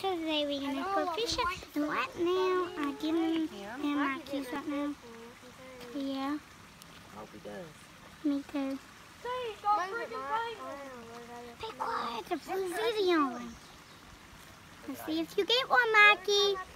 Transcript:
So today we're gonna go fishing, and right now I give giving him my keys right now. Yeah, I hope he does. me too. Be quiet, the a blue video. Let's see if you get one, Mikey.